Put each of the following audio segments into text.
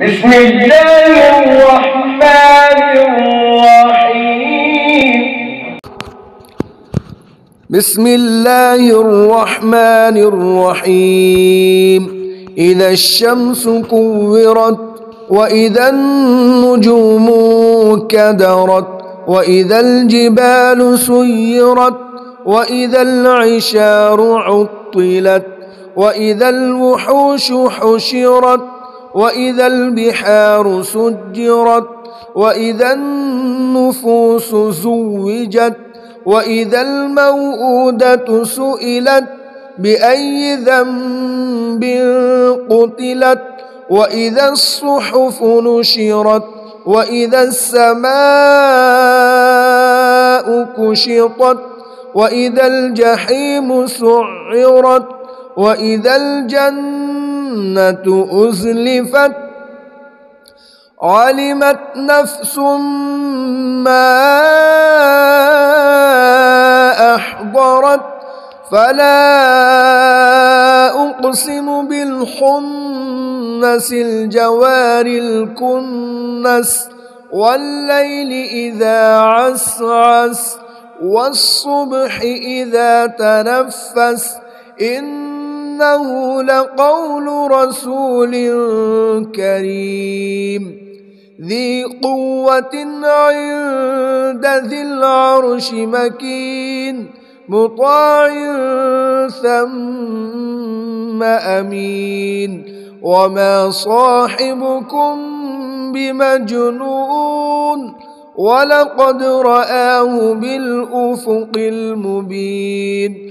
بسم الله الرحمن الرحيم. بسم الله الرحمن الرحيم. إذا الشمس كورت وإذا النجوم كدرت وإذا الجبال سيرت وإذا العشار عطلت وإذا الوحوش حشرت وإذا البحار سجرت وإذا النفوس زوجت وإذا الموءودة سئلت بأي ذنب قتلت؟ وإذا الصحف نشرت وإذا السماء كشطت وإذا الجحيم سعرت وإذا الجنة أزلفت علمت نفس ما أحضرت فلا أقسم بالخنس الجوار الكنس والليل إذا عسعس والصبح إذا تنفس إنه لقول رسول كريم. ذي قوة عند ذي العرش مكين مطاع ثم أمين. وما صاحبكم بمجنون ولقد رآه بالأفق المبين.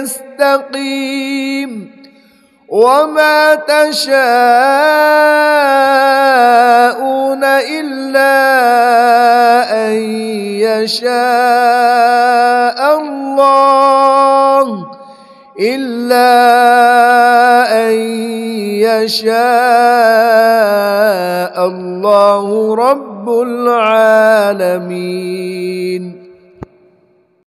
يستقيم وما تشاءون إلا أن يشاء الله إلا أن يشاء الله رب العالمين.